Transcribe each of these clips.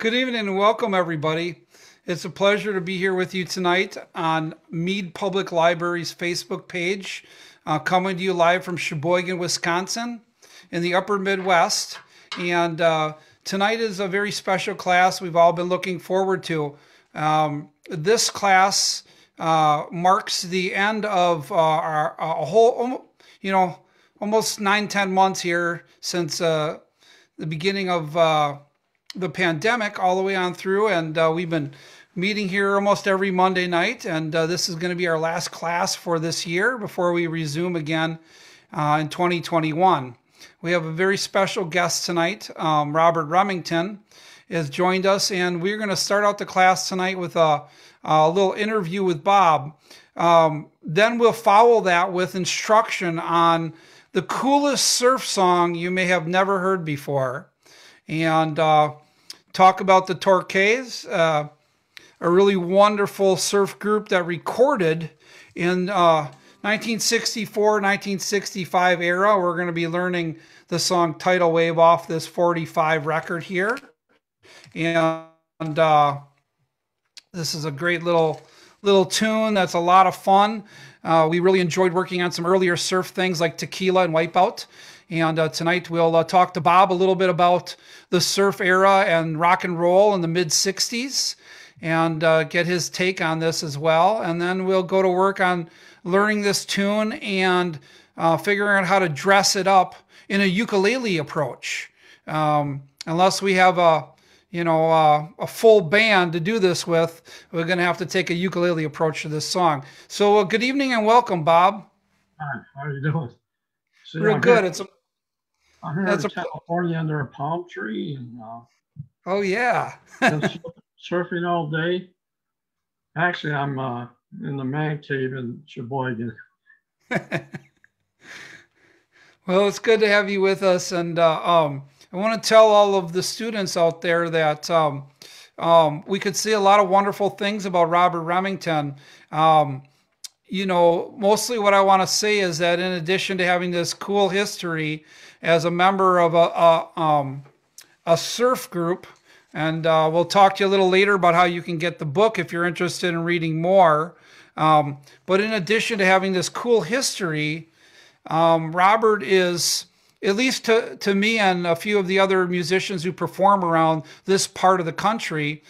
Good evening and welcome, everybody. It's a pleasure to be here with you tonight on Mead Public Library's Facebook page, uh, coming to you live from Sheboygan, Wisconsin, in the upper Midwest. And uh, tonight is a very special class we've all been looking forward to. Um, this class uh, marks the end of uh, our a whole, you know, almost nine, ten months here since uh, the beginning of uh, the pandemic all the way on through, and uh, we've been meeting here almost every Monday night. And uh, this is going to be our last class for this year before we resume again uh, in 2021. We have a very special guest tonight. Um, Robert Remington has joined us, and we're going to start out the class tonight with a, a little interview with Bob. Um, then we'll follow that with instruction on the coolest surf song you may have never heard before and uh, talk about the Torques, uh, a really wonderful surf group that recorded in uh, 1964, 1965 era. We're going to be learning the song Tidal Wave off this 45 record here. And uh, this is a great little little tune that's a lot of fun. Uh, we really enjoyed working on some earlier surf things like Tequila and Wipeout. And uh, tonight we'll uh, talk to Bob a little bit about the surf era and rock and roll in the mid 60s and uh, get his take on this as well. And then we'll go to work on learning this tune and uh, figuring out how to dress it up in a ukulele approach. Um, unless we have a you know, uh, a full band to do this with, we're going to have to take a ukulele approach to this song. So, uh, good evening and welcome, Bob. Hi, how are you doing? See, Real good. Here, it's a, I'm here in California under a palm tree, and uh, oh yeah, surfing all day. Actually, I'm uh, in the man cave in Sheboygan. well, it's good to have you with us, and uh, um, I want to tell all of the students out there that um, um, we could see a lot of wonderful things about Robert Remington. Um, you know, mostly what I want to say is that in addition to having this cool history as a member of a, a, um, a surf group, and uh, we'll talk to you a little later about how you can get the book if you're interested in reading more. Um, but in addition to having this cool history, um, Robert is at least to, to me and a few of the other musicians who perform around this part of the country,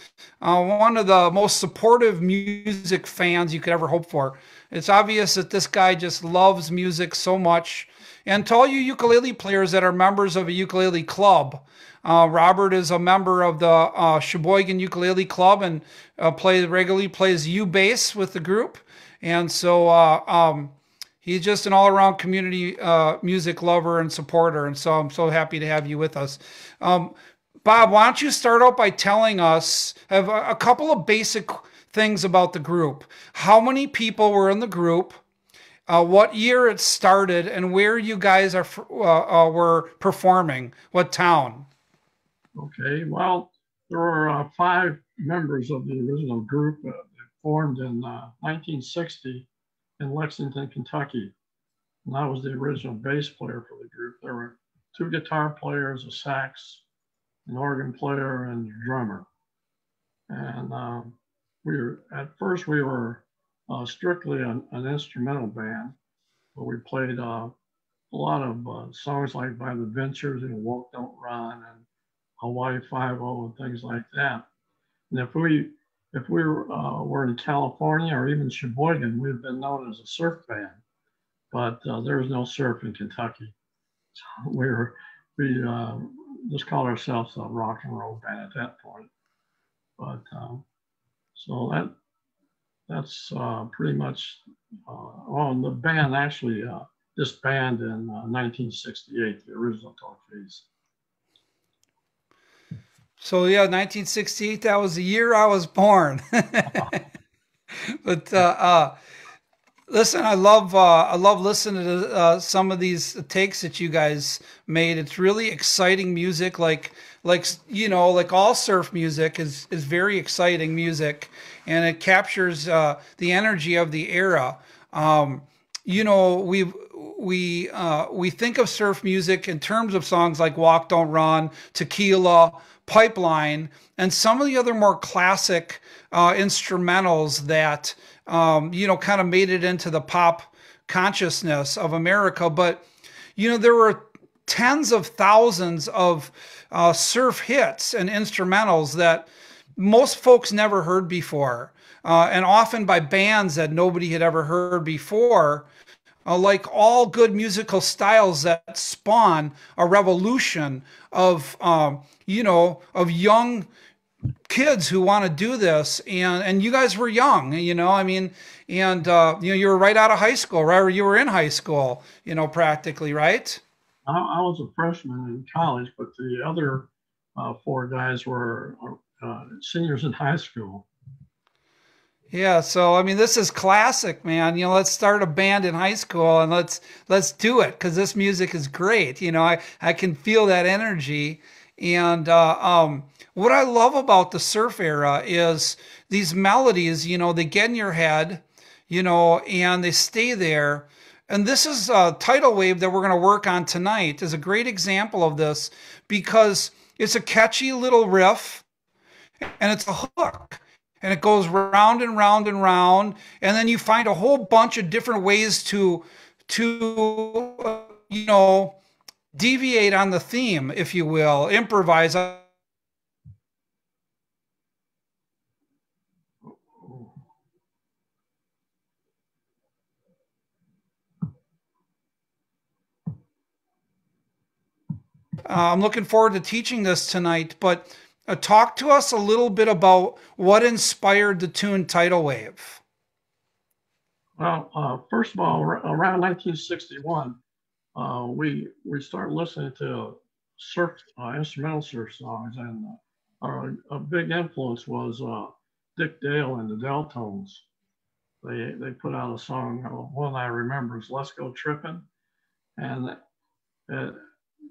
uh, one of the most supportive music fans you could ever hope for. It's obvious that this guy just loves music so much. And to all you ukulele players that are members of a ukulele club, uh, Robert is a member of the uh, Sheboygan Ukulele Club and uh, plays regularly plays U bass with the group. And so uh, um, he's just an all-around community uh, music lover and supporter. And so i'm so happy to have you with us. Um, bob why don't you start out by telling us have a, a, couple of basic things about the group. How many people were in the group uh, what year it started and where you guys are uh, uh were performing what town okay well there were uh, five members of the original group uh, formed in 1960 in Lexington, Kentucky. And I was the original bass player for the group. There were two guitar players, a sax, an organ player, and a drummer. And um, we were at first we were uh, strictly an, an, instrumental band, but we played uh, a lot of uh, songs like by the Ventures and Walk Don't Run and Hawaii Five O and things like that. And if we if we were, uh, were in California or even Sheboygan, we've been known as a surf band, but uh, there was no surf in Kentucky. So we were, we uh, just called ourselves a rock and roll band at that point. But um, so that that's uh, pretty much, uh, well, the band actually uh, disbanded in 1968, the original Torques. So yeah, 1968. That was the year I was born. but uh, uh, listen, I love uh, I love listening to uh, some of these takes that you guys made. It's really exciting music. Like like you know, like all surf music is is very exciting music, and it captures uh, the energy of the era. Um, you know, we we uh, we think of surf music in terms of songs like "Walk Don't Run," "Tequila," Pipeline, and some of the other more classic uh, instrumentals that um, you know kind of made it into the pop consciousness of America. But you know there were tens of thousands of uh, surf hits and instrumentals that most folks never heard before, uh, and often by bands that nobody had ever heard before. Uh, like all good musical styles that spawn a revolution of, um, you know, of young kids who want to do this and and you guys were young you know i mean and uh, you know you were right out of high school right or you were in high school you know practically right? I, I was a freshman in college but the other uh, four guys were uh, seniors in high school yeah, so I mean, this is classic, man. You know, let's start a band in high school and let's let's do it because this music is great. You know, I I can feel that energy, and uh, um, what I love about the surf era is these melodies. You know, they get in your head, you know, and they stay there. And this is a tidal wave that we're going to work on tonight is a great example of this because it's a catchy little riff and it's a hook and it goes round and round and round. And then you find a whole bunch of different ways to to uh, you know deviate on the theme if you will improvise uh, I'm looking forward to teaching this tonight, but uh, talk to us a little bit about what inspired the tune Tidal Wave. Well, uh, first of all, around 1961, uh, we we started listening to surf uh, instrumental surf songs, and uh, our, a big influence was uh, Dick Dale and the Del-Tones. They they put out a song. One I remember is "Let's Go Trippin'," and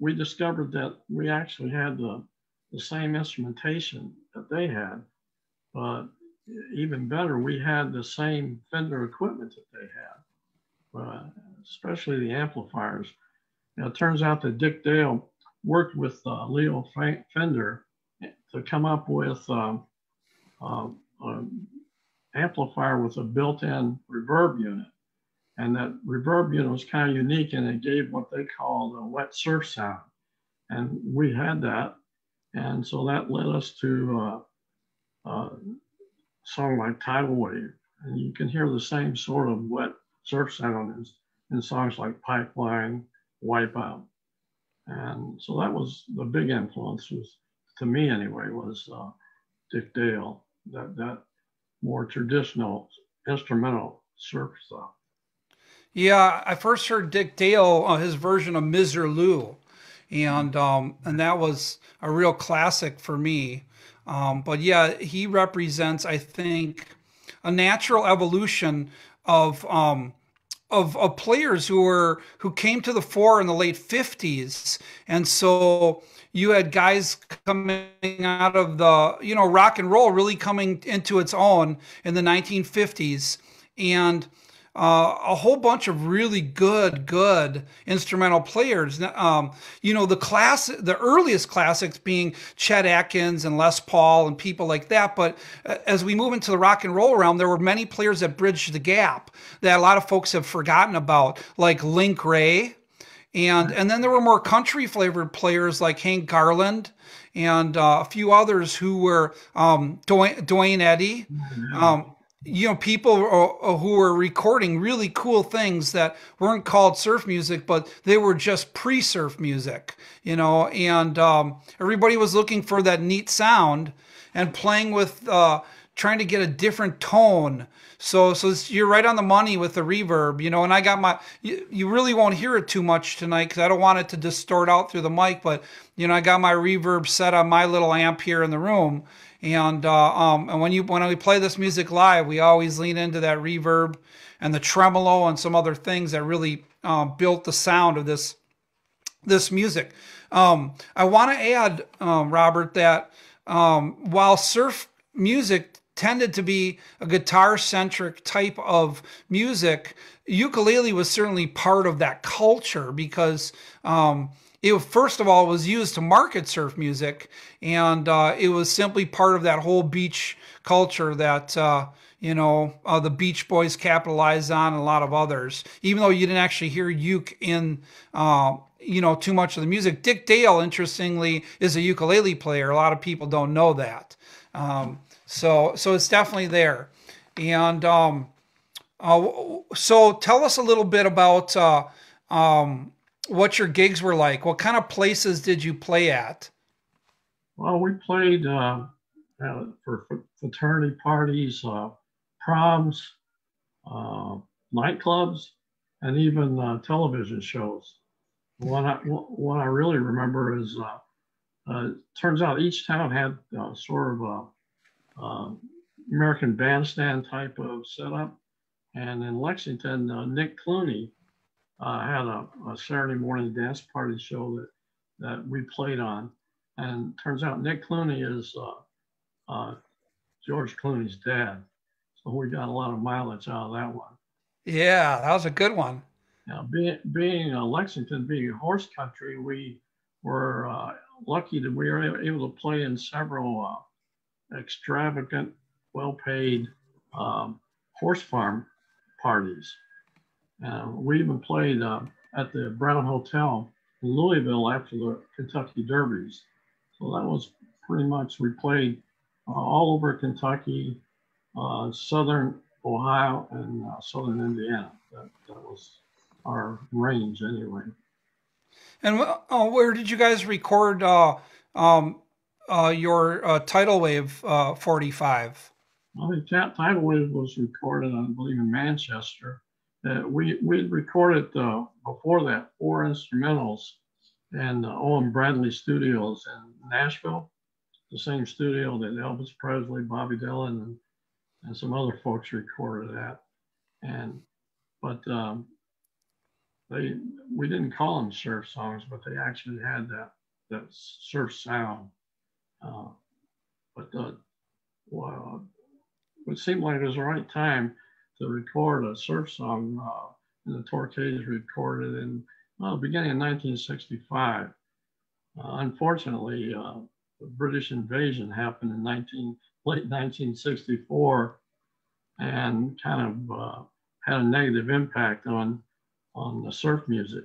we discovered that we actually had the the same instrumentation that they had, but even better, we had the same Fender equipment that they had, uh, especially the amplifiers. Now, it turns out that Dick Dale worked with uh, Leo Fender to come up with um, um, an amplifier with a built-in reverb unit. And that reverb unit was kind of unique and it gave what they called a wet surf sound. And we had that and so that led us to uh, a song like Tidal Wave. And you can hear the same sort of wet surf sound in, in songs like Pipeline, Wipeout. And so that was the big influence was, to me anyway, was uh, Dick Dale, that, that more traditional instrumental surf stuff. Yeah, I first heard Dick Dale, uh, his version of Misirlou and um, and that was a real classic for me. Um, but yeah, he represents, I think, a natural evolution of um, of, of players who were who came to the fore in the late fifties, and so you had guys coming out of the you know rock and roll really coming into its own in the 1950s, and uh, a whole bunch of really good, good instrumental players. Um, you know, the class, the earliest classics being Chet Atkins and Les Paul and people like that. But uh, as we move into the rock and roll realm, there were many players that bridged the gap that a lot of folks have forgotten about, like Link Wray. And, and then there were more country flavored players like Hank Garland and uh, a few others who were um, Duane, Duane Eddy. Um, you know people uh, uh, who were recording really cool things that weren't called surf music but they were just pre-surf music you know? And um, everybody was looking for that neat sound and playing with uh, trying to get a different tone. So so you're right on the money with the reverb you know? And i got my you, you really won't hear it too much tonight because i don't want it to distort out through the mic but you know i got my reverb set on my little amp here in the room and uh, um, and when you when we play this music live, we always lean into that reverb and the tremolo and some other things that really uh, built the sound of this this music. Um, I want to add, um, Robert, that um, while surf music tended to be a guitar centric type of music, ukulele was certainly part of that culture because um, it first of all was used to market surf music, and uh, it was simply part of that whole beach culture that uh, you know uh, the Beach Boys capitalized on, and a lot of others. Even though you didn't actually hear uke in uh, you know too much of the music. Dick Dale, interestingly, is a ukulele player. A lot of people don't know that. Um, so so it's definitely there. And um, uh, so tell us a little bit about uh, um, what your gigs were like. What kind of places did you play at? Well, we played uh, uh for fraternity parties, uh, proms, uh, nightclubs, and even television shows. What I, what I really remember is, turns out each town had sort of a American bandstand type of setup. And in Lexington, uh, Nick Clooney uh, had a, a, Saturday morning dance party show that, that we played on. And turns out Nick Clooney is uh, uh, George Clooney's dad. So we got a lot of mileage out of that one. Yeah, that was a good one. Now, being, being Lexington, being horse country, we were uh, lucky that we were able to play in several uh, extravagant well paid um, horse farm parties. Uh, we even played uh, at the Brown Hotel in Louisville after the Kentucky Derbies. So that was pretty much, we played uh, all over Kentucky, uh, southern Ohio, and uh, southern Indiana. That, that was our range anyway. And uh, where did you guys record um, your tidal wave 45? I think Tidal Wave was recorded, I believe, in Manchester. We we recorded uh, before that four instrumentals in uh, Owen Bradley Studios in Nashville, the same studio that Elvis Presley, Bobby Dylan, and, and some other folks recorded at. And but um, they we didn't call them surf songs, but they actually had that that surf sound. Uh, but the well, it seemed like it was the right time to record a surf song. Uh, and the Torques recorded in well, beginning in 1965. Uh, unfortunately, uh, the British invasion happened in 19, late 1964 and kind of uh, had a negative impact on, on the surf music.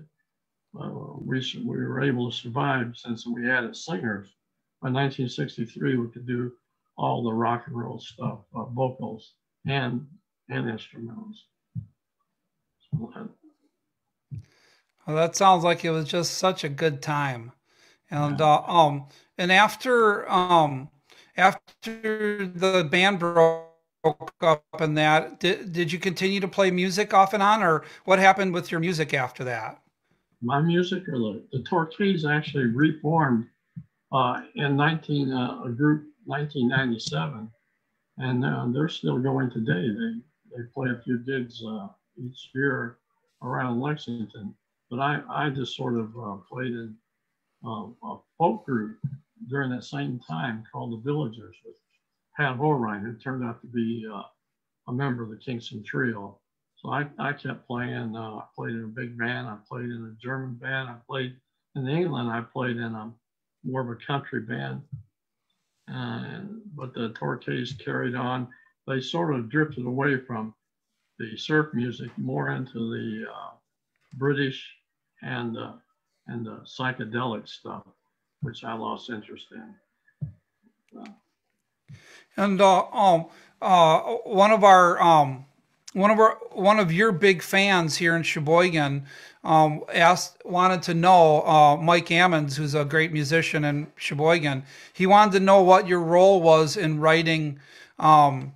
Uh, we, we were able to survive since we had singers. By 1963, we could do all the rock and roll stuff, uh, vocals and and instrumentals. So that, well, that sounds like it was just such a good time, and yeah. uh, um, and after um, after the band broke up and that, did did you continue to play music off and on, or what happened with your music after that? My music, or the the Torques actually reformed uh, in 19 uh, a group 1997, and uh, they're still going today. They they play a few gigs uh, each year around Lexington. But I I just sort of uh, played in uh, a folk group during that same time called the Villagers with Pat Horine, who turned out to be uh, a member of the Kingston Trio. So I, I kept playing. Uh, I played in a big band. I played in a German band. I played in England. I played in a more of a country band and but the Torques carried on. They sort of drifted away from the surf music more into the uh, British and uh, and the psychedelic stuff, which I lost interest in. So. And uh, um, uh, one of our um, one of our one of your big fans here in Sheboygan um, asked wanted to know uh, Mike Ammons, who's a great musician in Sheboygan. He wanted to know what your role was in writing um,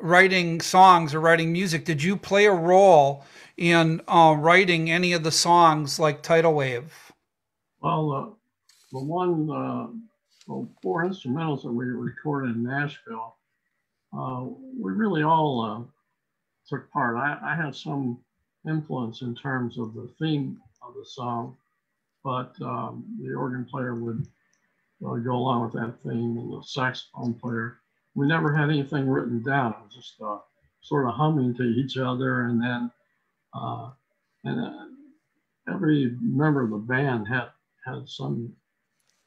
writing songs or writing music. Did you play a role in uh, writing any of the songs like Tidal Wave? Well, uh, the one uh, well, four instrumentals that we recorded in Nashville, uh, we really all uh, took part. I, I had some influence in terms of the theme of the song, but um, the organ player would uh, go along with that theme and the saxophone player. We never had anything written down. It was just uh, sort of humming to each other, and then uh, and uh, every member of the band had had some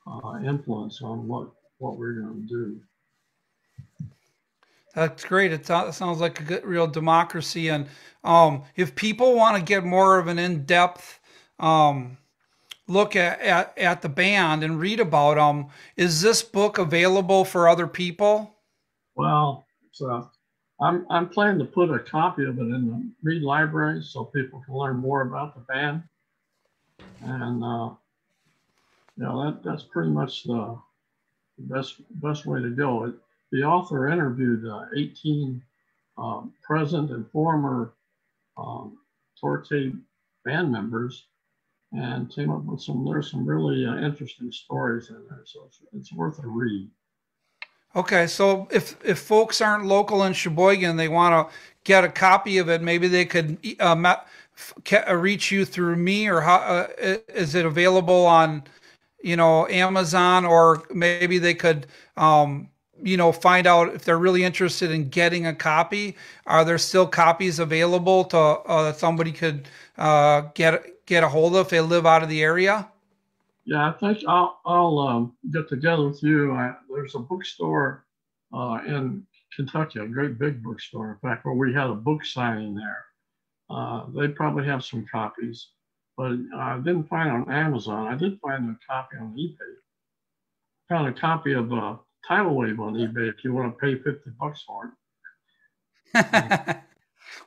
uh, influence on what what we're going to do. That's great. It sounds like a good, real democracy. And um, if people want to get more of an in-depth um, look at, at, at the band and read about them, is this book available for other people? Well, so I'm I'm planning to put a copy of it in the Mead library so people can learn more about the band. And uh, you know that that's pretty much the best best way to go. It, the author interviewed uh, 18 um, present and former um, Torques band members and came up with some, there's some really uh, interesting stories in there. So it's, it's, worth a read. Okay. So if, if folks aren't local in Sheboygan, they want to get a copy of it, maybe they could uh, uh, reach you through me or how, uh, is it available on, you know, Amazon or maybe they could, um, you know, find out if they're really interested in getting a copy. Are there still copies available to uh, that somebody could uh, get get a hold of if they live out of the area? Yeah, I think I'll I'll um, get together with you. I, there's a bookstore uh, in Kentucky, a great big bookstore. In fact, where we had a book signing there. Uh, they probably have some copies, but I didn't find on Amazon. I did find a copy on eBay. Found a copy of uh, tidal wave on eBay if you want to pay 50 bucks for it.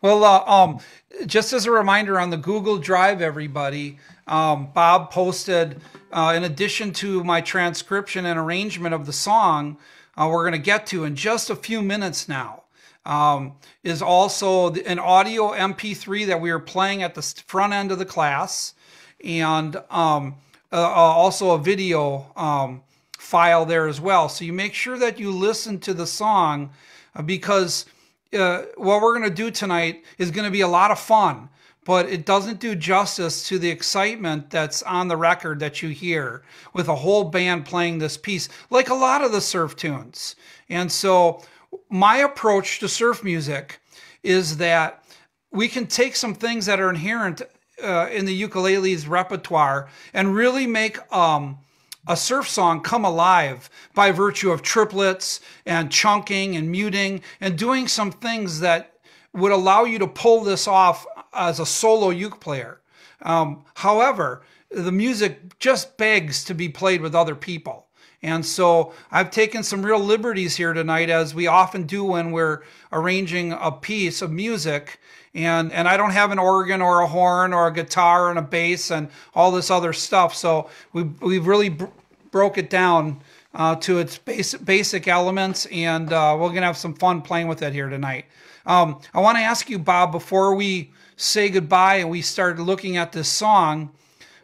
well, uh, um, just as a reminder on the Google Drive, everybody, um, Bob posted, uh, in addition to my transcription and arrangement of the song, uh, we're going to get to in just a few minutes now. Um, is also an audio MP3 that we are playing at the front end of the class, and um, uh, uh, also a video um, file there as well. So you make sure that you listen to the song uh, because uh, what we're going to do tonight is going to be a lot of fun, but it doesn't do justice to the excitement that's on the record that you hear with a whole band playing this piece, like a lot of the surf tunes. And so my approach to surf music is that we can take some things that are inherent uh, in the ukulele's repertoire and really make um, a surf song come alive by virtue of triplets and chunking and muting and doing some things that would allow you to pull this off as a solo uke player. Um, however, the music just begs to be played with other people. And so I've taken some real liberties here tonight, as we often do when we're arranging a piece of music. And, and I don't have an organ or a horn or a guitar and a bass and all this other stuff. So we, we've really br- broke it down uh, to its basic, basic elements. And uh, we're to have some fun playing with it here tonight. Um, I want to ask you, Bob, before we say goodbye and we start looking at this song,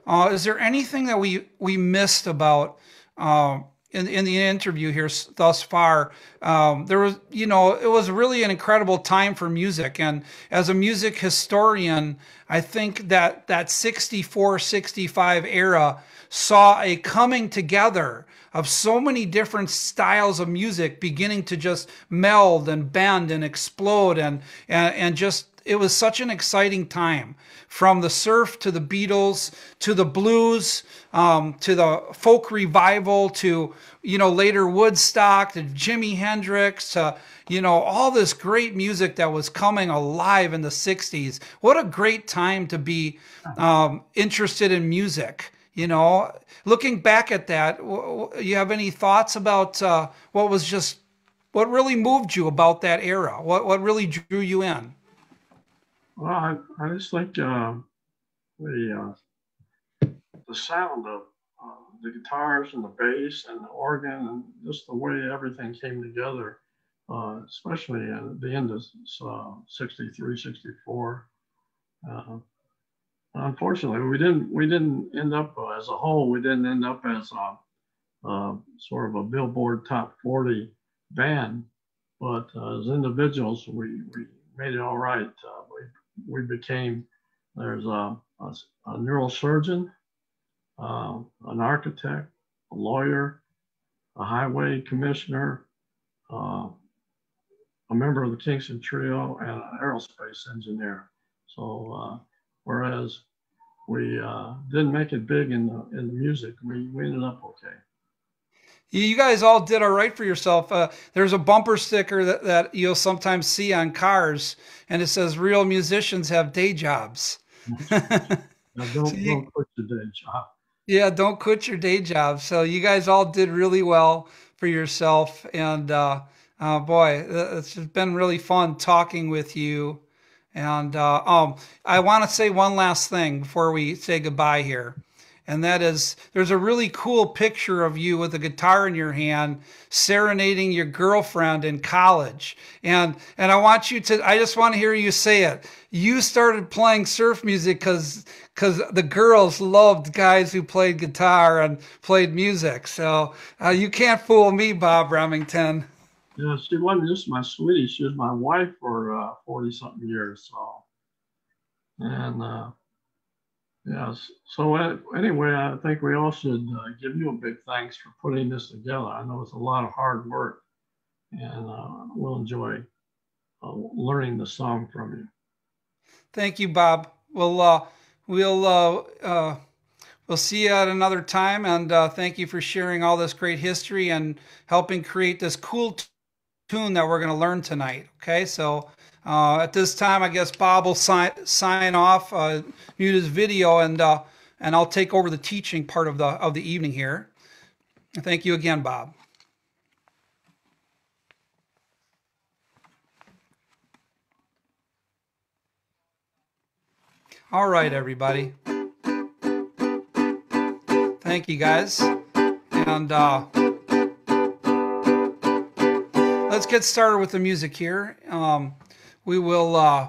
uh, is there anything that we, we missed about uh, in, in the interview here thus far, um, there was, you know, it was really an incredible time for music. And as a music historian, I think that that 64, 65 era saw a coming together of so many different styles of music beginning to just meld and bend and explode and, and, and just it was such an exciting time. From the surf to the Beatles to the blues um, to the folk revival to you know later Woodstock to Jimi Hendrix to you know all this great music that was coming alive in the 60s what a great time to be um, interested in music you know? Looking back at that you have any thoughts about uh, what was just what really moved you about that era? What, what really drew you in well, I, I just think uh, the uh, the sound of uh, the guitars and the bass and the organ and just the way everything came together, uh, especially at the end of uh, 63, 64. Uh, unfortunately, we didn't we didn't end up as a whole. We didn't end up as a, sort of a Billboard Top 40 band, but as individuals, we we made it all right. we we became, there's a, a, a neurosurgeon, uh, an architect, a lawyer, a highway commissioner, uh, a member of the Kingston Trio, and an aerospace engineer. So, uh, whereas we uh, didn't make it big in the in the music. We, we ended up okay. You guys all did all right for yourself. Uh, there's a bumper sticker that, that you'll sometimes see on cars, and it says "Real musicians have day jobs." Now don't, so you, don't quit your day job. Yeah, don't quit your day job. So you guys all did really well for yourself, and uh, uh, boy, it's been really fun talking with you. And uh, um, I want to say one last thing before we say goodbye here and that is there's a really cool picture of you with a guitar in your hand serenading your girlfriend in college. And and i want you to i just want to hear you say it. You started playing surf music because because the girls loved guys who played guitar and played music. So uh, you can't fool me bob remington. Yeah she wasn't just my sweetie. She was my wife for 40 uh, something years so. And uh Yes. So anyway, I think we all should uh, give you a big thanks for putting this together. I know it's a lot of hard work, and uh, we'll enjoy uh, learning the song from you. Thank you, Bob. We'll uh, we'll uh, uh, we'll see you at another time, and thank you for sharing all this great history and helping create this cool tune that we're going to learn tonight. Okay, so. Uh, at this time, I guess Bob will sign sign off, uh, mute his video, and uh, and I'll take over the teaching part of the of the evening here. Thank you again, Bob. All right, everybody. Thank you, guys, and uh, let's get started with the music here. Um, we will uh,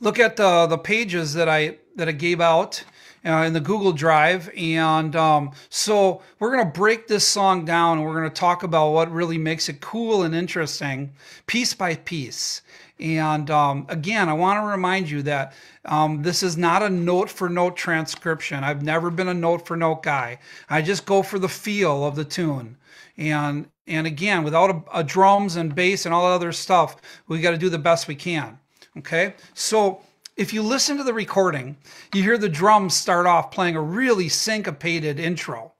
look at the, the pages that I that I gave out uh, in the Google Drive. And um, so we're going to break this song down and we're going to talk about what really makes it cool and interesting piece by piece. And um, again, I want to remind you that um, this is not a note for note transcription. I've never been a note for note guy. I just go for the feel of the tune. And and again, without a, a drums and bass and all that other stuff, we got to do the best we can. Okay, so if you listen to the recording, you hear the drums start off playing a really syncopated intro.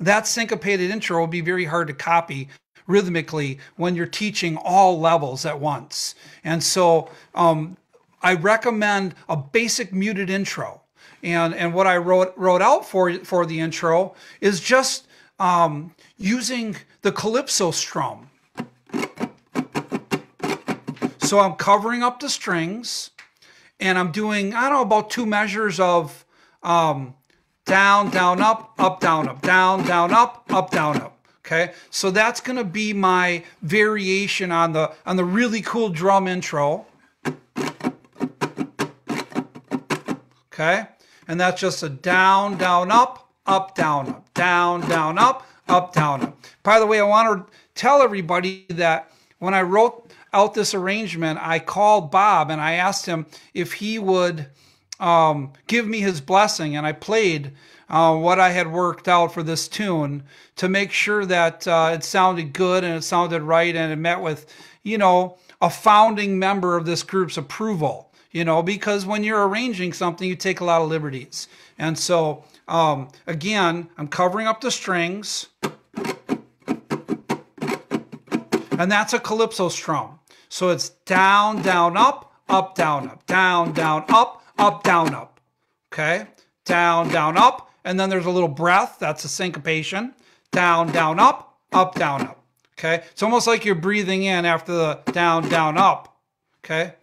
That syncopated intro will be very hard to copy rhythmically when you're teaching all levels at once. And so um, I recommend a basic muted intro. And, and what I wrote, wrote out for, for the intro is just um, using the calypso strum. So I'm covering up the strings and I'm doing, I don't know, about two measures of um, down, down, up, up, down, up, down, down, up, up, down, up. Okay, so that's going to be my variation on the on the really cool drum intro. Okay, and that's just a down, down, up, up, down, up, down, down, up, up, down, up. By the way, I want to tell everybody that when I wrote out this arrangement, I called Bob and I asked him if he would um, give me his blessing, and I played uh, what I had worked out for this tune to make sure that uh, it sounded good and it sounded right and it met with, you know, a founding member of this group's approval. You know, because when you're arranging something, you take a lot of liberties. And so, um, again, I'm covering up the strings. And that's a calypso strum. So it's down, down, up, up, down, up, down, down, up, up, down, up. Okay? Down, down, up. And then there's a little breath. That's a syncopation. Down, down, up, up, down, up. Okay? It's almost like you're breathing in after the down, down, up. Okay?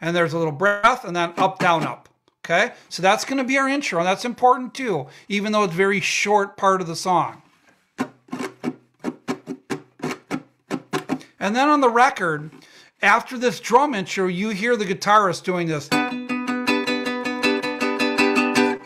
And there's a little breath and then up, down, up. Okay? So that's going to be our intro. And that's important too, even though it's a very short part of the song. And then on the record, after this drum intro, you hear the guitarist doing this.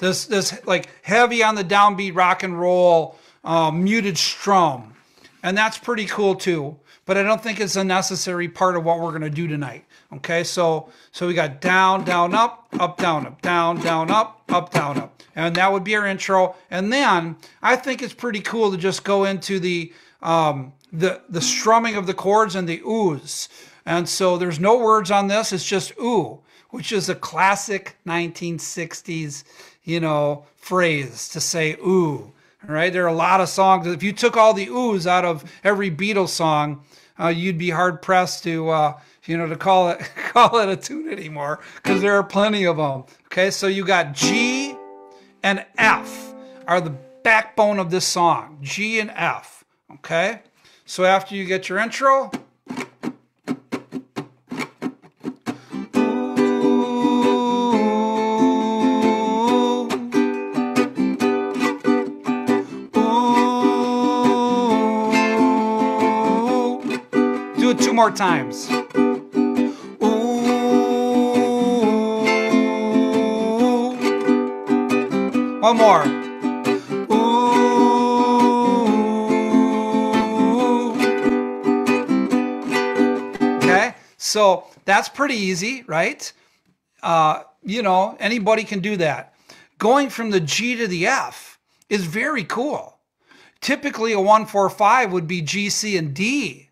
This, this like heavy on the downbeat rock and roll uh, muted strum. And that's pretty cool too. But I don't think it's a necessary part of what we're going to do tonight. Okay, so so we got down, down, up, up, down, up, down, down, up, up, down, up. And that would be our intro. And then I think it's pretty cool to just go into the um, the, the strumming of the chords and the oohs. And so there's no words on this, it's just ooh. which is a classic 1960s, you know, phrase to say ooh. All right, there are a lot of songs. If you took all the oohs out of every Beatles song, uh, you'd be hard pressed to, uh, you know, to call it call it a tune anymore because there are plenty of them. Okay, so you got G and F are the backbone of this song. G and F. Okay, so after you get your intro. two more times. One more. Ooh. Okay, so that's pretty easy, right? Uh, you know, anybody can do that. Going from the G to the F is very cool. Typically, a 145 would be G, C, and D.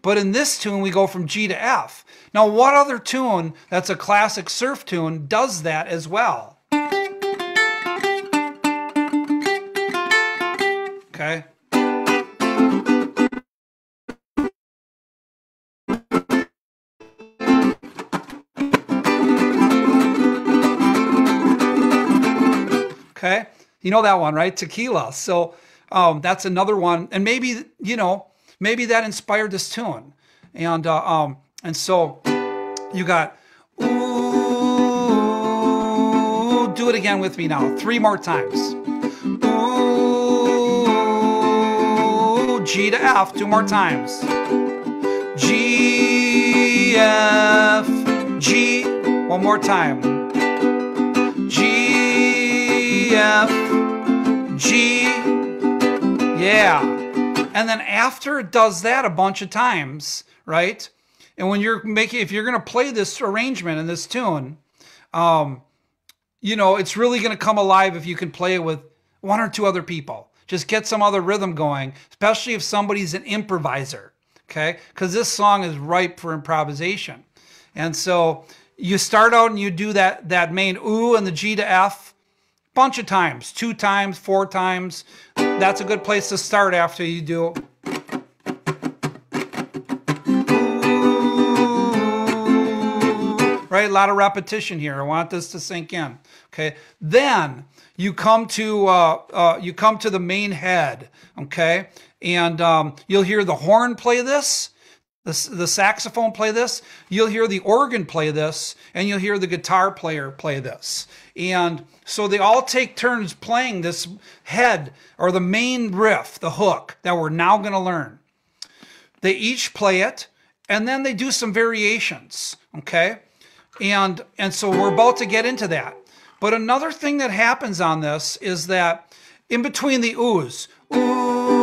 But in this tune, we go from G to F. Now, what other tune that's a classic surf tune does that as well? Okay. Okay. You know that one, right? Tequila. So um, that's another one. And maybe, you know, maybe that inspired this tune. And uh, um, and so you got ooh, do it again with me now, three more times. G to F, two more times. G F G, one more time. G F G, yeah. And then after it does that a bunch of times, right? And when you're making, if you're going to play this arrangement and this tune, um, you know, it's really going to come alive if you can play it with one or two other people. Just get some other rhythm going, especially if somebody's an improviser, okay? Because this song is ripe for improvisation. And so you start out and you do that that main ooh and the G to F bunch of times, two times, four times. That's a good place to start after you do. Right, a lot of repetition here. I want this to sink in. Okay, then you come to uh, uh, you come to the main head. Okay, and um, you'll hear the horn play this the, the saxophone play this, you'll hear the organ play this, and you'll hear the guitar player play this. And so they all take turns playing this head or the main riff, the hook that we're now going to learn. They each play it, and then they do some variations, okay? And and so we're about to get into that. But another thing that happens on this is that in between the oohs, ooh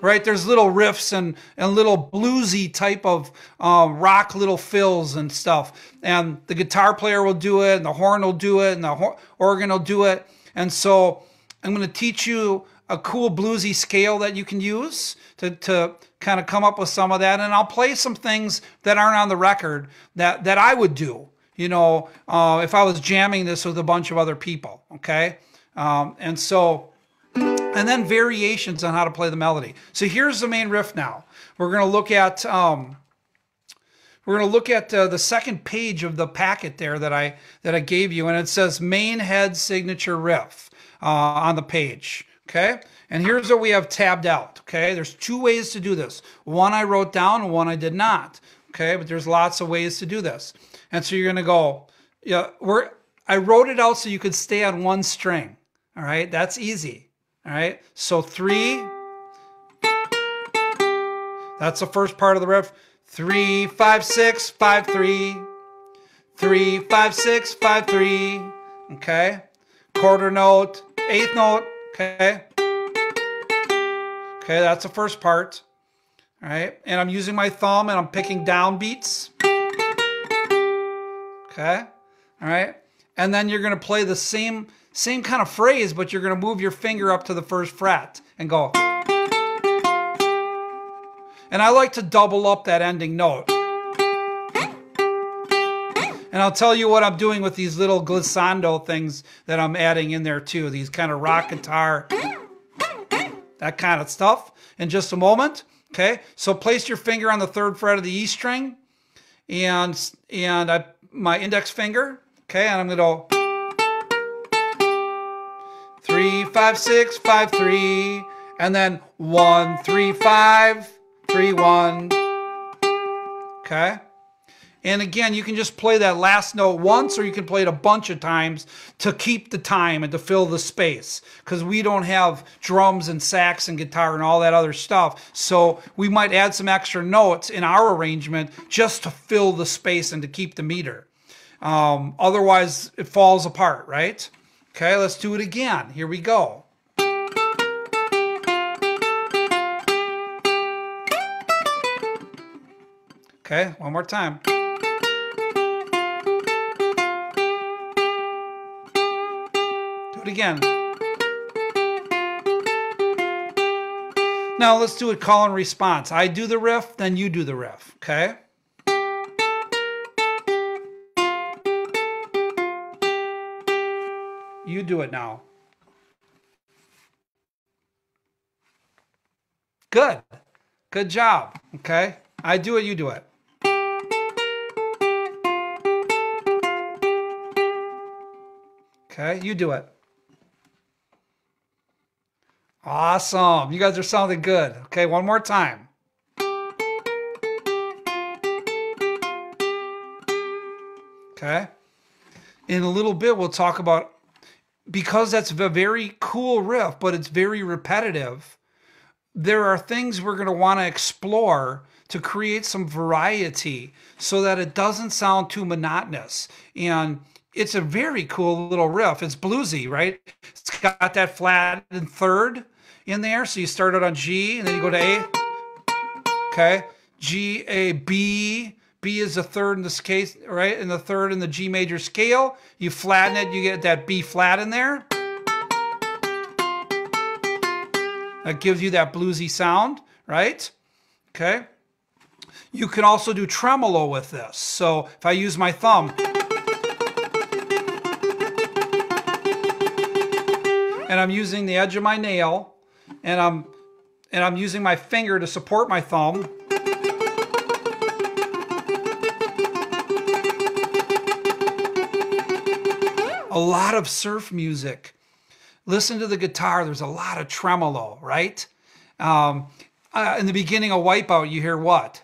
right? There's little riffs and, and little bluesy type of uh, rock little fills and stuff. And the guitar player will do it, and the horn will do it, and the organ will do it. And so I'm going to teach you a cool bluesy scale that you can use to, to kind of come up with some of that. And I'll play some things that aren't on the record that, that I would do, you know, uh, if I was jamming this with a bunch of other people. Okay. Um, and so and then variations on how to play the melody. So here's the main riff now. We're going to look at um, we're going to look at uh, the second page of the packet there that I that I gave you, and it says main head signature riff uh, on the page. Okay, and here's what we have tabbed out. Okay, there's two ways to do this. One I wrote down, one I did not. Okay, but there's lots of ways to do this. And so you're to go, yeah, we're I wrote it out so you could stay on one string. All right, that's easy. All right, so three. That's the first part of the riff. Three, five, six, five, three. Three, five, six, five, three. Okay. Quarter note, eighth note. Okay. Okay, that's the first part. All right, and I'm using my thumb and I'm picking down beats. Okay. All right. And then you're going to play the same same kind of phrase, but you're going to move your finger up to the first fret and go. And I like to double up that ending note. And I'll tell you what I'm doing with these little glissando things that I'm adding in there too. These kind of rock guitar, that kind of stuff in just a moment. Okay, so place your finger on the third fret of the E string and and I, my index finger. Okay, and I'm gonna go three, five, six, five, three, and then one, three, five, three, one. Okay. And again, you can just play that last note once or you can play it a bunch of times to keep the time and to fill the space because we don't have drums and sax and guitar and all that other stuff. So we might add some extra notes in our arrangement just to fill the space and to keep the meter. Um, otherwise, it falls apart, right? Okay, let's do it again. Here we go. Okay, one more time. Again. Now let's do it call and response. I do the riff, then you do the riff, okay? You do it now. Good. Good job. Okay. I do it, you do it. Okay, you do it. Awesome. You guys are sounding good. Okay, one more time. Okay. In a little bit, we'll talk about because that's a very cool riff, but it's very repetitive. There are things we're going to want to explore to create some variety so that it doesn't sound too monotonous. And it's a very cool little riff. It's bluesy, right? It's got that flat and third in there. So you start out on G and then you go to A. Okay. G, A, B. B is the third in this case, right? And the third in the G major scale. You flatten it, you get that B flat in there. That gives you that bluesy sound, right? Okay. You can also do tremolo with this. So if I use my thumb, and I'm using the edge of my nail, and I'm and I'm using my finger to support my thumb. A lot of surf music. Listen to the guitar. There's a lot of tremolo, right? Um, uh, in the beginning of Wipeout, you hear what?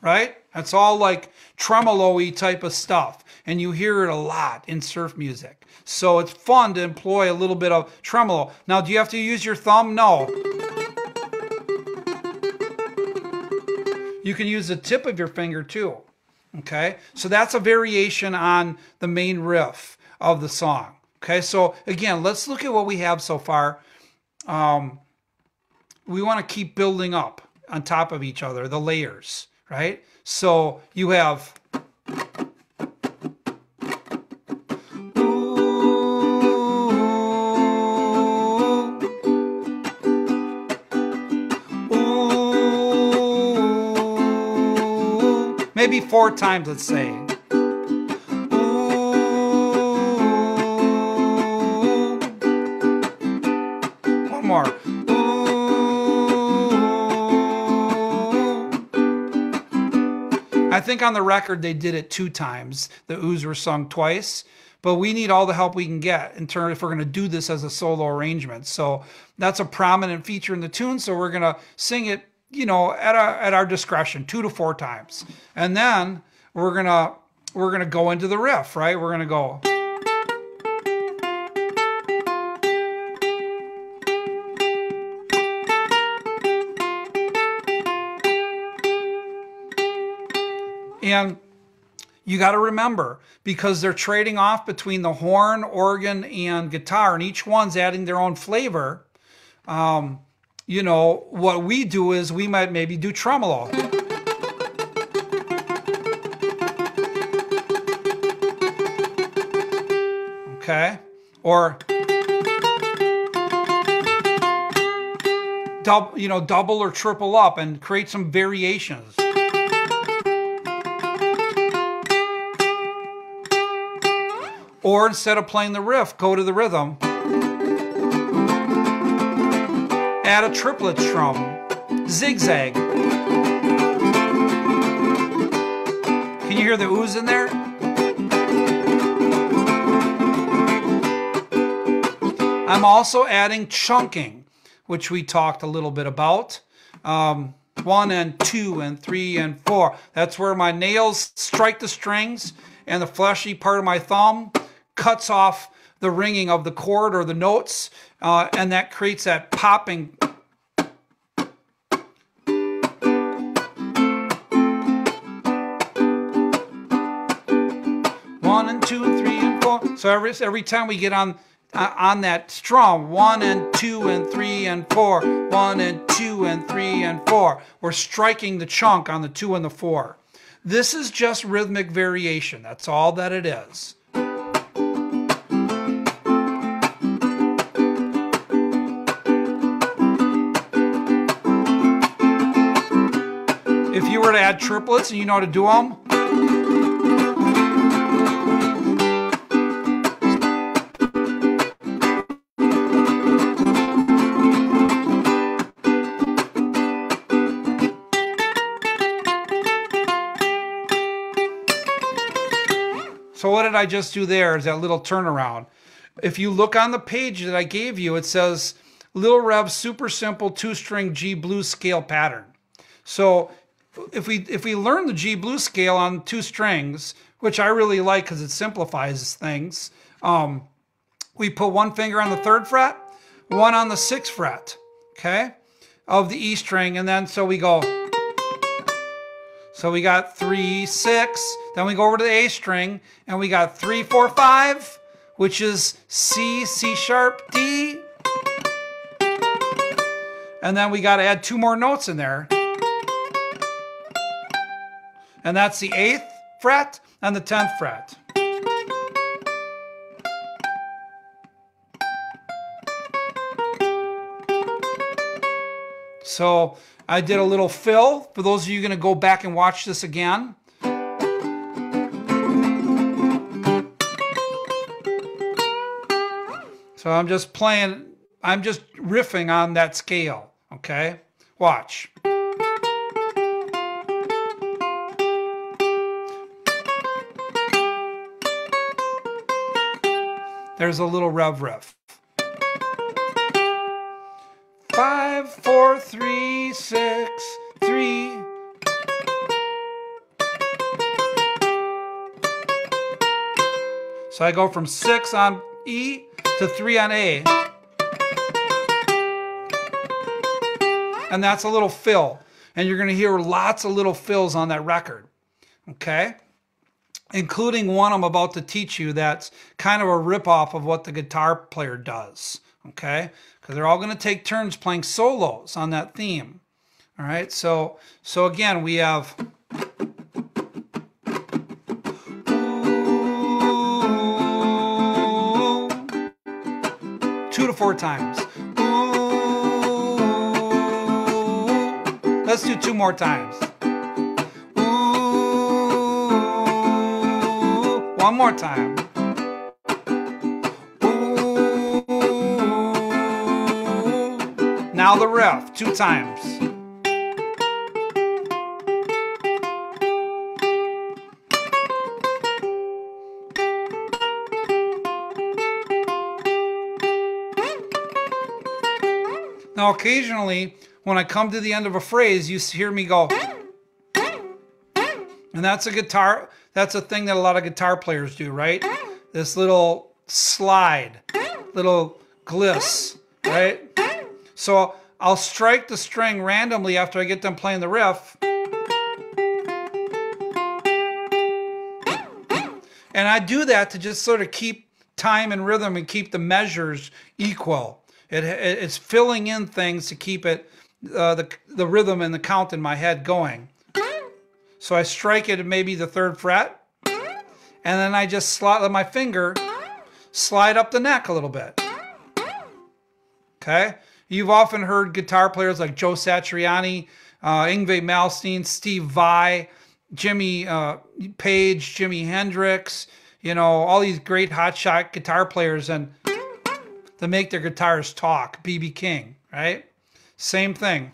Right? That's all like tremolo-y type of stuff. And you hear it a lot in surf music. So it's fun to employ a little bit of tremolo. Now, do you have to use your thumb? No. You can use the tip of your finger too. Okay, so that's a variation on the main riff of the song. Okay, so again, let's look at what we have so far. Um, we want to keep building up on top of each other, the layers, right? So you have four times, let's say. One more. I think on the record they did it two times. The oohs were sung twice, but we need all the help we can get in terms if we're going to do this as a solo arrangement. So that's a prominent feature in the tune. So we're going to sing it you know, at our at our discretion, two to four times, and then we're gonna we're gonna go into the riff, right? We're gonna go. And you got to remember because they're trading off between the horn, organ, and guitar, and each one's adding their own flavor. Um, you know, what we do is we might maybe do tremolo. Okay? Or double, you know, double or triple up and create some variations. Or instead of playing the riff, go to the rhythm. Add a triplet strum, zigzag. Can you hear the oohs in there? I'm also adding chunking, which we talked a little bit about. Um, one and two and three and four. That's where my nails strike the strings and the fleshy part of my thumb cuts off the ringing of the chord or the notes, uh, and that creates that popping. One and two and three and four. So every every time we get on uh, on that strum, one and two and three and four, one and two and three and four, we're striking the chunk on the two and the four. This is just rhythmic variation. That's all that it is. To add triplets and you know how to do them, So what did I just do there is that little turnaround. If you look on the page that I gave you, it says Lil Rev super simple two string G blues scale pattern. So if we if we learn the G blues scale on two strings, which I really like because it simplifies things, um, we put one finger on the third fret, one on the sixth fret, okay, of the E string, and then so we go. So we got three, six, then we go over to the A string, and we got three, four, five, which is C, C sharp, D. And then we got to add two more notes in there. And that's the eighth fret and the 10th fret. So I did a little fill. For those of you going to go back and watch this again. So I'm just playing, I'm just riffing on that scale, okay? Watch. There's a little rev riff. Five, four, three, six, three. So I go from six on E to three on A. And that's a little fill. And you're going to hear lots of little fills on that record. Okay? Including one I'm about to teach you that's kind of a ripoff of what the guitar player does. Okay? Because they're all going to take turns playing solos on that theme. All right? So, so again, we have. two to four times. Let's do two more times. One more time. Now the riff, two times. Now, occasionally, when I come to the end of a phrase, you hear me go, and that's a guitar, that's a thing that a lot of guitar players do, right? Mm. This little slide, mm. little gliss, mm. right? So I'll strike the string randomly after I get done playing the riff. And I do that to just sort of keep time and rhythm and keep the measures equal. It, it, it's filling in things to keep it uh, the the rhythm and the count in my head going. So I strike it at maybe the third fret, and then I just slide let my finger slide up the neck a little bit. Okay, you've often heard guitar players like Joe Satriani, uh, Yngwie Malmsteen, Steve Vai, Jimmy uh, Page, Jimi Hendrix, you know, all these great hotshot guitar players and to make their guitars talk. BB King, right? Same thing.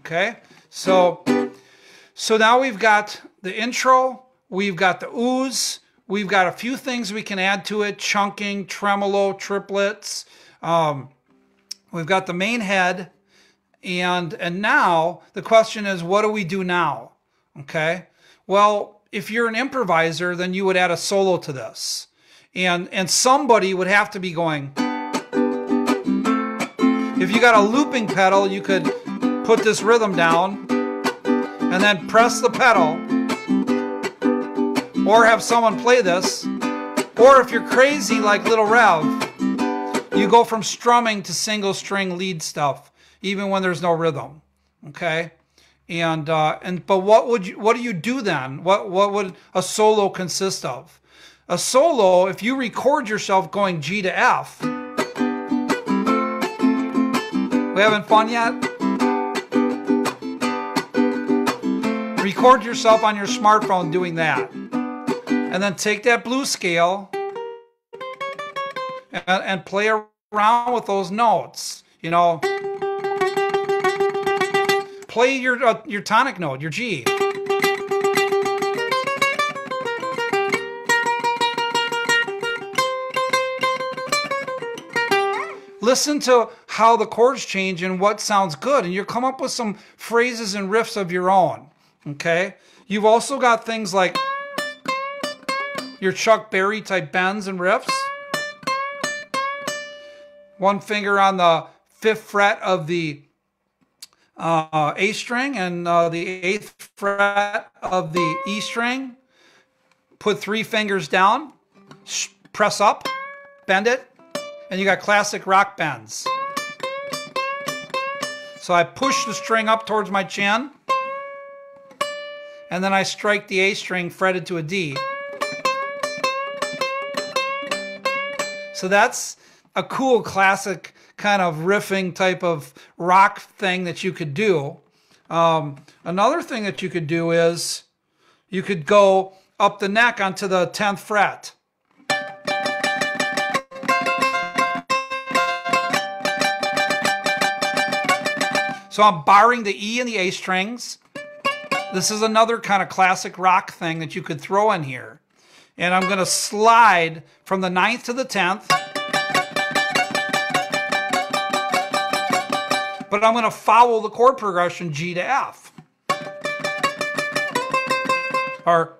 Okay, so so now we've got the intro, we've got the oohs, we've got a few things we can add to it: chunking, tremolo, triplets. Um, we've got the main head, and and now the question is, what do we do now? Okay, well, if you're an improviser, then you would add a solo to this, and and somebody would have to be going. If you got a looping pedal, you could put this rhythm down and then press the pedal or have someone play this. Or if you're crazy like Little Rev, you go from strumming to single string lead stuff, even when there's no rhythm. Okay? And uh, and but what would you what do you do then? What what would a solo consist of? A solo, if you record yourself going G to F, we having fun yet? Record yourself on your smartphone doing that. And then take that blue scale and, and play around with those notes. You know, play your uh, your tonic note, your G. listen to how the chords change and what sounds good, and you'll come up with some phrases and riffs of your own. Okay? You've also got things like your Chuck Berry type bends and riffs. One finger on the fifth fret of the uh, A string and uh, the eighth fret of the E string. Put three fingers down, press up, bend it, and you got classic rock bends. So I push the string up towards my chin, and then I strike the A string fretted to a D. So that's a cool classic kind of riffing type of rock thing that you could do. Um, another thing that you could do is you could go up the neck onto the 10th fret. So I'm barring the E and the A strings. This is another kind of classic rock thing that you could throw in here. And I'm going to slide from the ninth to the 10th. But I'm going to follow the chord progression G to F. Or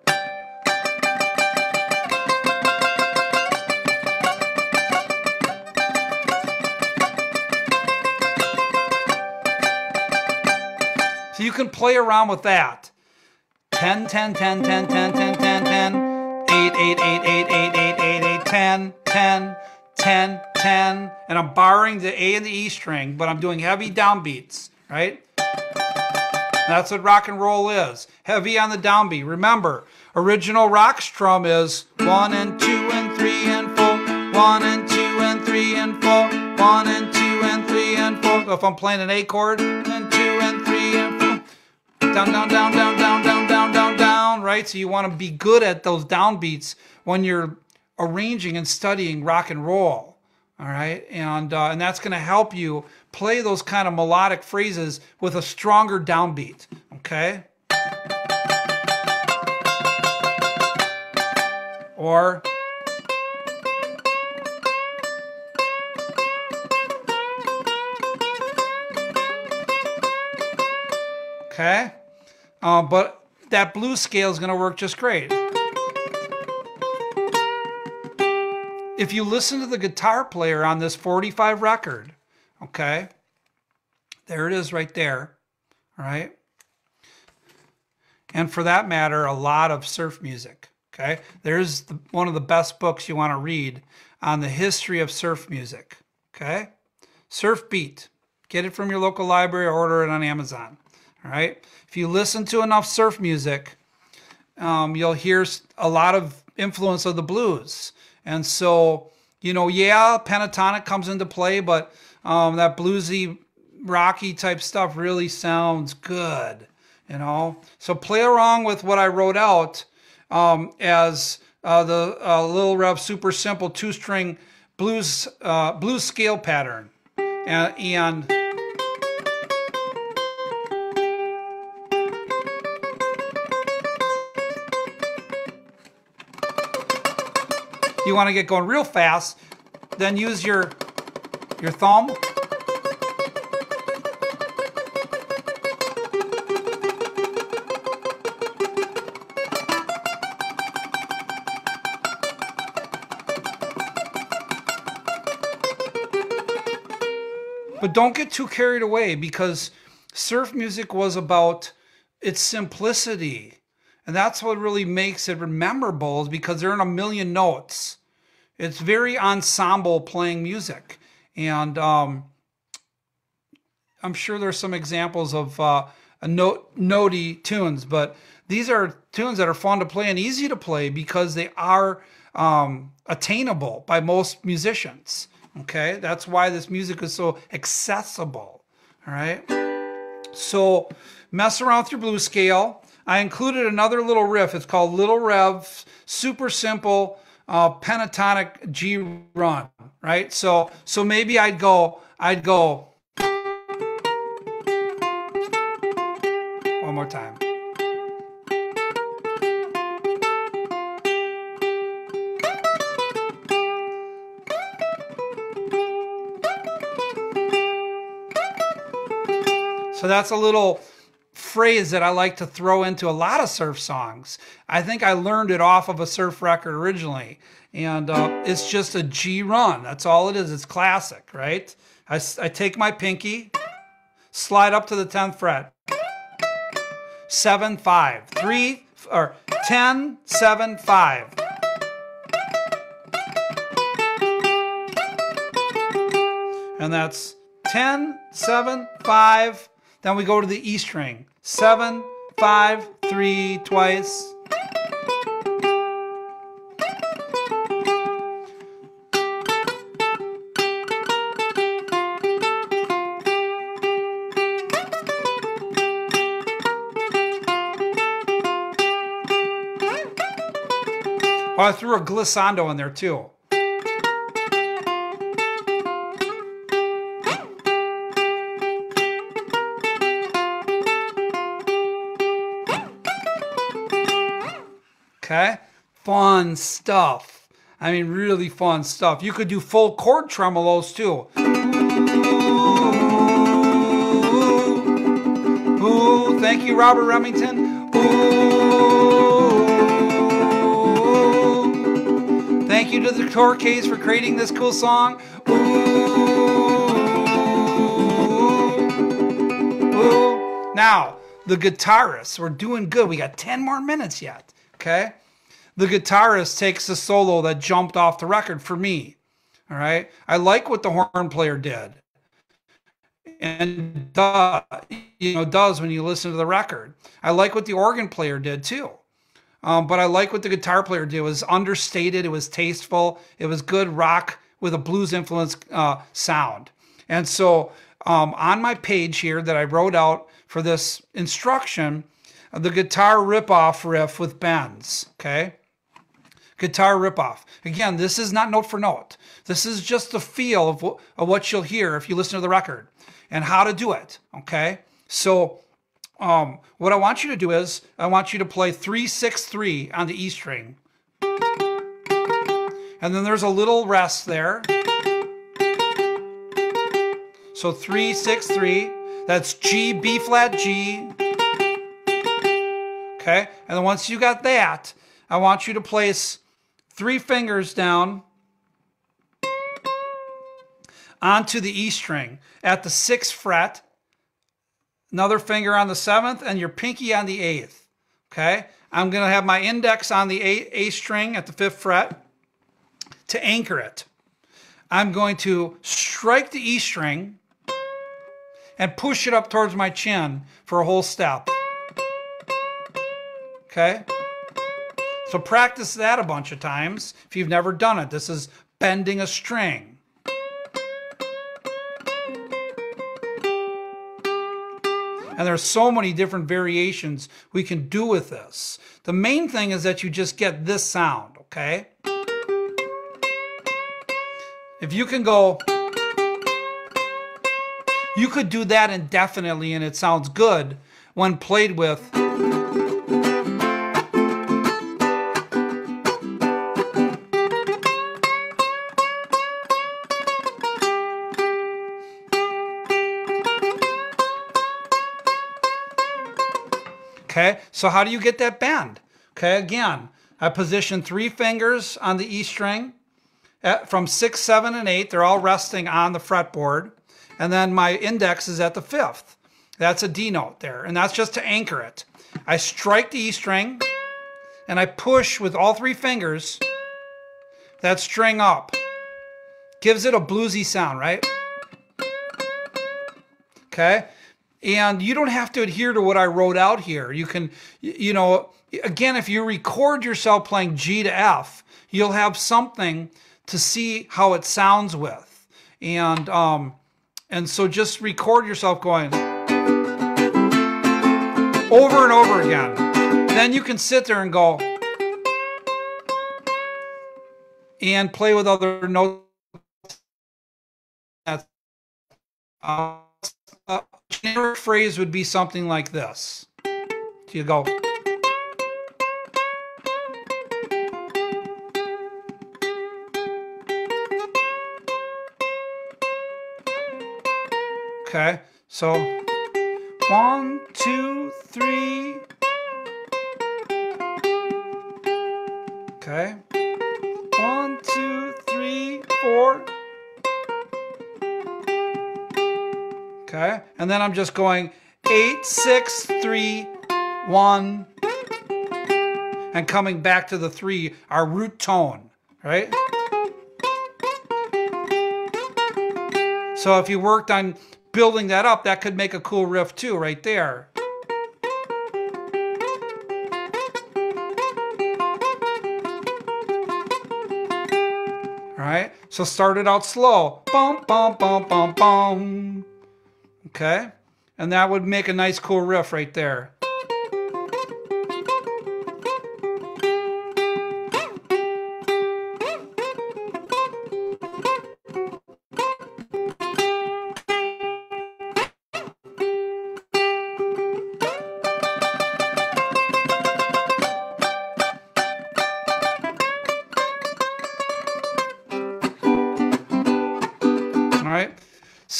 can play around with that. 10, 10, 10, 10, 10, 10, 10, 10, 8, 8, 8, 8, 8, 8, 8, 8, 10, 10, 10, 10, and I'm borrowing the A and the E string, but I'm doing heavy downbeats, right? That's what rock and roll is. Heavy on the downbeat. Remember, original rock strum is one and two and three and four, one and two and three and four, one and two and three and four. If I'm playing an A chord, down, down, down, down, down, down, down, down, down, right? So you want to be good at those downbeats when you're arranging and studying rock and roll, all right? And uh, and that's going to help you play those kind of melodic phrases with a stronger downbeat, okay? Or Okay? Uh, but that blues scale is going to work just great. If you listen to the guitar player on this 45 record, okay, there it is right there, all right? And for that matter, a lot of surf music, okay? There's the, one of the best books you want to read on the history of surf music, okay? Surf Beat. Get it from your local library or order it on Amazon. Right. If you listen to enough surf music, um, you'll hear a lot of influence of the blues. And so you know, yeah, pentatonic comes into play, but um, that bluesy, rocky type stuff really sounds good, you know. So play along with what I wrote out um, as uh, the uh, Little Rev super simple two string blues uh, blues scale pattern, and, and you want to get going real fast, then use your your thumb. But don't get too carried away because surf music was about its simplicity. And that's what really makes it memorable is because they're in a million notes. It's very ensemble playing music. And um, I'm sure there's some examples of uh, note, notey tunes, but these are tunes that are fun to play and easy to play because they are um, attainable by most musicians. Okay, that's why this music is so accessible. All right, so mess around with your blues scale. I included another little riff. It's called Little Rev, super simple uh, pentatonic G run. Right, so so maybe I'd go I'd go one more time. So that's a little phrase that I like to throw into a lot of surf songs. I think I learned it off of a surf record originally. And uh, it's just a G run. That's all it is. It's classic, right? I, I take my pinky, slide up to the 10th fret, 7, 5, 3, or 10, 7, 5. And that's 10, 7, 5, then we go to the E string. Seven, five, three, twice. Oh, I threw a glissando in there too. Okay? Fun stuff. I mean, really fun stuff. You could do full chord tremolos too. Ooh, ooh, thank you, Robert Remington. Ooh, thank you to the Torques for creating this cool song. Ooh, ooh. Now, the guitarists, we're doing good. We got 10 more minutes yet. Okay? The guitarist takes the solo that jumped off the record for me. All right? I like what the horn player did. And you know, does when you listen to the record. I like what the organ player did too. Um, but I like what the guitar player did. It was understated, it was tasteful, it was good rock with a blues influence uh, sound. And so um, on my page here that I wrote out for this instruction, the guitar ripoff riff with bends, okay? Guitar ripoff. Again, this is not note for note. This is just the feel of, of what you'll hear if you listen to the record and how to do it, okay? So, um, what I want you to do is I want you to play 363 on the E string. And then there's a little rest there. So 363, that's G, B flat, G, Okay? And then once you got that, I want you to place three fingers down onto the E string at the sixth fret, another finger on the seventh, and your pinky on the eighth. Okay? I'm going to have my index on the A, A string at the fifth fret to anchor it. I'm going to strike the E string and push it up towards my chin for a whole step. Okay? So practice that a bunch of times if you've never done it. This is bending a string. And there's so many different variations we can do with this. The main thing is that you just get this sound, okay? If you can go, you could do that indefinitely and it sounds good when played with Okay, so how do you get that bend? Okay, again, I position three fingers on the E string at, from six, seven, and eight. They're all resting on the fretboard. And then my index is at the fifth. That's a D note there, and that's just to anchor it. I strike the E string and I push with all three fingers that string up. Gives it a bluesy sound, right? Okay, and you don't have to adhere to what I wrote out here. You can, you know, again, if you record yourself playing G to F, you'll have something to see how it sounds with. And, um, and so just record yourself going over and over again. Then you can sit there and go and play with other notes. Uh, generic phrase would be something like this. So you go. Okay, so one, two, three. Okay, one, two, Okay, and then I'm just going eight, six, three, one, and coming back to the three, our root tone, right? So if you worked on building that up, that could make a cool riff too, right there. All right, so start it out slow. Bum, bum, bum, bum, bum. Okay, and that would make a nice cool riff right there.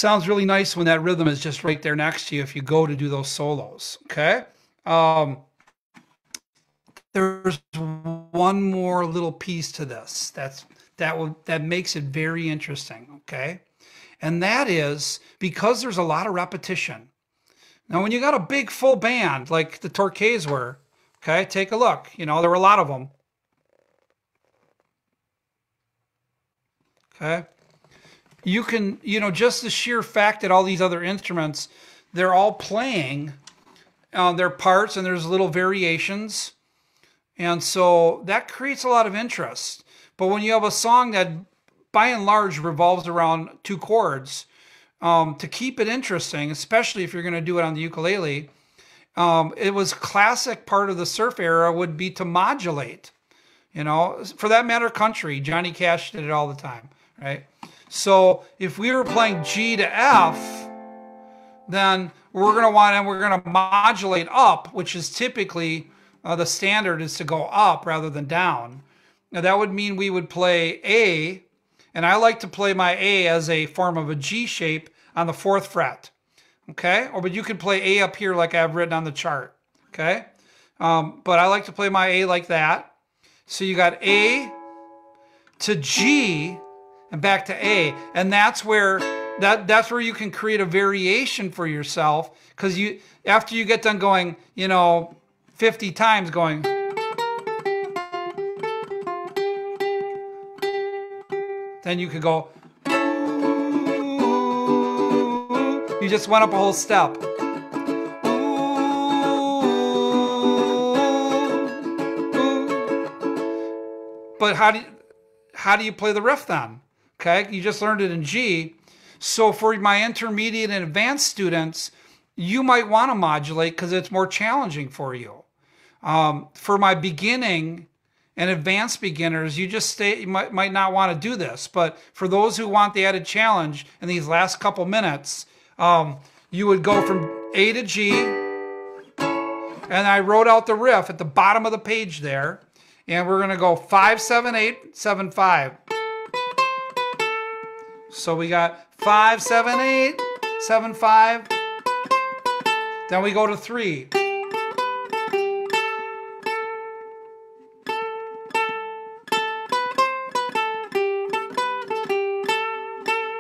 Sounds really nice when that rhythm is just right there next to you if you go to do those solos. Okay. Um, there's one more little piece to this that's that will that makes it very interesting. Okay. And that is because there's a lot of repetition. Now, when you got a big full band like the Torques were, okay, take a look. You know, there were a lot of them. Okay you can, you know, just the sheer fact that all these other instruments, they're all playing uh, their parts and there's little variations. And so that creates a lot of interest. But when you have a song that by and large revolves around two chords, um, to keep it interesting, especially if you're going to do it on the ukulele, um, it was classic part of the surf era would be to modulate. You know, for that matter, country. Johnny Cash did it all the time, right? So if we were playing G to F, then we're going to want and we're going to modulate up, which is typically uh, the standard is to go up rather than down. Now that would mean we would play A, and I like to play my A as a form of a G shape on the fourth fret. Okay, or but you could play A up here like I've written on the chart. Okay, um, but I like to play my A like that. So you got A to G and back to A. And that's where that that's where you can create a variation for yourself because you after you get done going, you know, 50 times going then you could go you just went up a whole step. But how do you, how do you play the riff then? Okay, you just learned it in G. So for my intermediate and advanced students, you might want to modulate because it's more challenging for you. Um, for my beginning and advanced beginners, you just stay, you might, might not want to do this. But for those who want the added challenge in these last couple minutes, um, you would go from A to G. And I wrote out the riff at the bottom of the page there. And we're going to go five, seven, eight, seven, five. So we got five, seven, eight, seven, five. Then we go to three.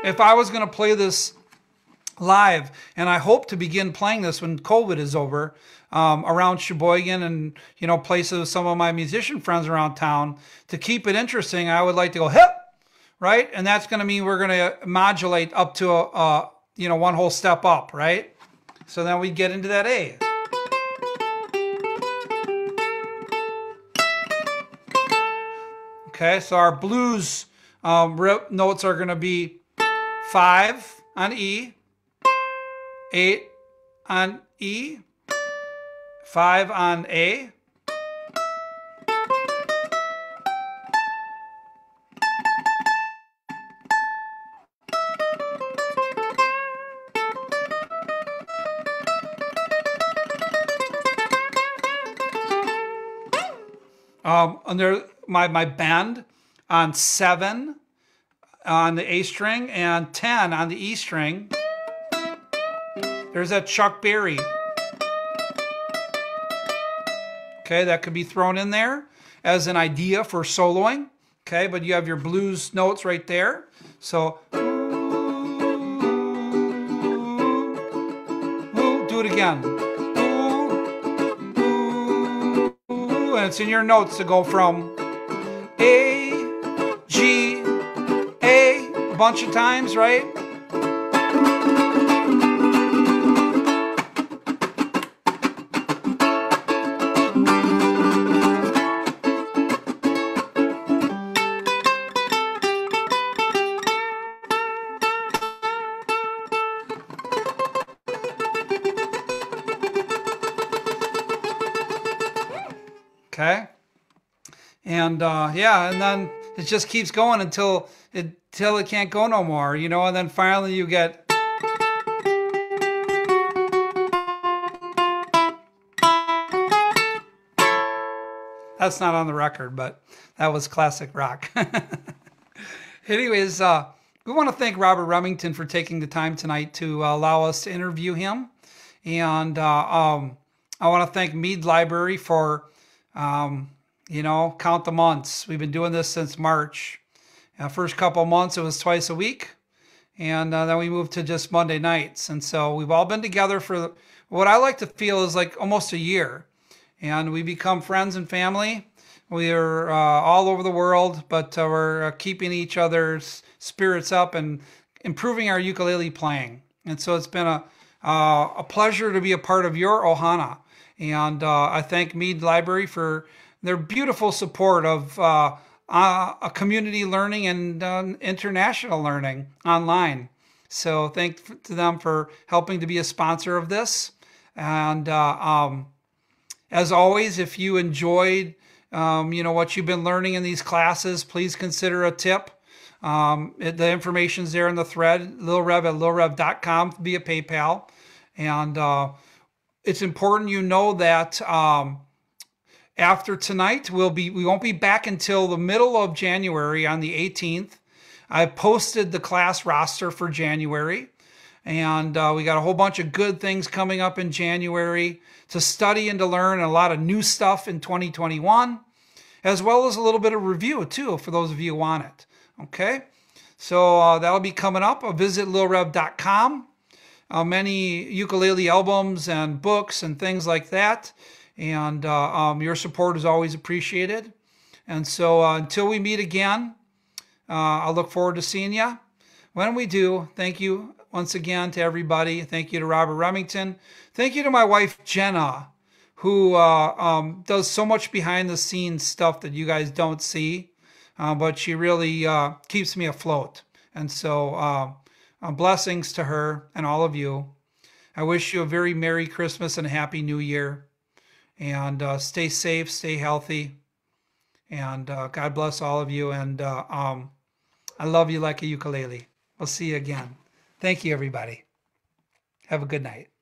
If I was going to play this live, and I hope to begin playing this when COVID is over, um, around Sheboygan and you know places with some of my musician friends around town. To keep it interesting, I would like to go hip, right, and that's going to mean we're going to modulate up to a, a you know one whole step up, right. So then we get into that A. Okay, so our blues um, notes are going to be five on E, eight on E, five on A. Um, under my, my bend on seven on the A string and 10 on the E string. There's that Chuck Berry. Okay, that could be thrown in there as an idea for soloing. Okay, but you have your blues notes right there. So, do it again. It's in your notes to go from A, G, A a bunch of times, right? And uh, yeah, and then it just keeps going until it till it can't go no more, you know, and then finally you get That's not on the record, but that was classic rock. Anyways, uh, we want to thank Robert Remington for taking the time tonight to uh, allow us to interview him. And uh, um, I want to thank Mead Library for um, you know, count the months. We've been doing this since March. Uh, first couple months, it was twice a week. And uh, then we moved to just Monday nights. And so we've all been together for what I like to feel is like almost a year. And we become friends and family. We are uh, all over the world, but uh, we're uh, keeping each other's spirits up and improving our ukulele playing. And so it's been a, a pleasure to be a part of your Ohana. And I thank Mead Library for their beautiful support of uh, uh, a community learning and uh, international learning online. So thank to them for helping to be a sponsor of this. And uh, um, as always, if you enjoyed, um, you know what you've been learning in these classes, please consider a tip. Um, it, the information's there in the thread, lilrev at lilrev.com via PayPal. And uh, it's important you know that um, after tonight. We'll be we won't be back until the middle of January on the 18th. I posted the class roster for January, and uh, we got a whole bunch of good things coming up in January to study and to learn, a lot of new stuff in 2021, as well as a little bit of review too for those of you who want it. Okay, so uh, that'll be coming up. Uh, visit lilrev.com. Uh, many ukulele albums and books and things like that and uh, um, your support is always appreciated. And so uh, until we meet again, uh, I look forward to seeing you. When we do, thank you once again to everybody. Thank you to Robert Remington. Thank you to my wife, Jenna, who uh, um, does so much behind the scenes stuff that you guys don't see. uh, but she really uh, keeps me afloat. And so, blessings to her and all of you. I wish you a very Merry Christmas and a Happy New Year. And uh, stay safe, stay healthy. And uh, God bless all of you. And uh, um, I love you like a ukulele. We'll see you again. Thank you, everybody. Have a good night.